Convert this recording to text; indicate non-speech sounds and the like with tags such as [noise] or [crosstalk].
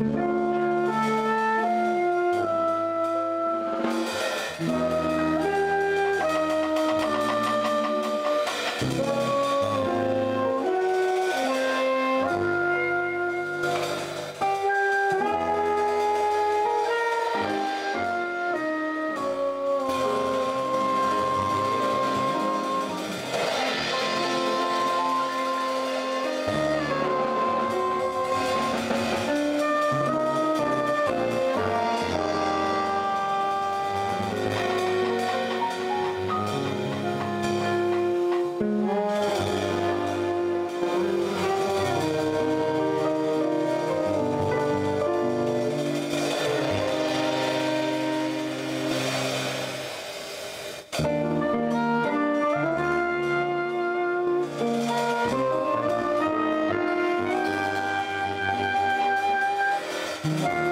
Bye. [laughs] Bye.